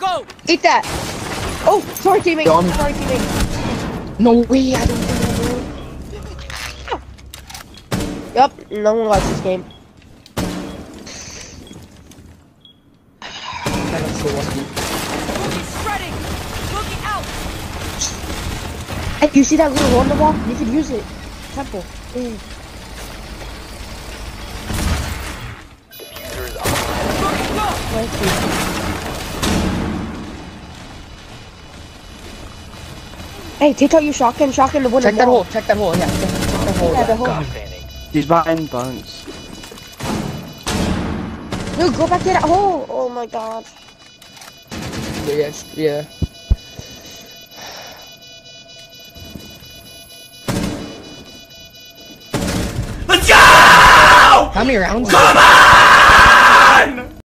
go! Eat that. Oh, sorry, teammate. Done. Sorry, teammate. No way, I don't think Yup, no one likes this game. I got so lucky. He's shredding! Looking out! Hey, you see that little wonder wall? You could use it. Temple. Ooh. Defuser is on. Looking go! Thank you. Hey, take out your shotgun, shotgun to win Check the that wall. hole, check that hole, yeah. Check, check that hole. Yeah, the hole. God. He's behind bounce. Dude, go back to that hole. Oh my god. Yes, yeah. Let's go! How many rounds? Come on!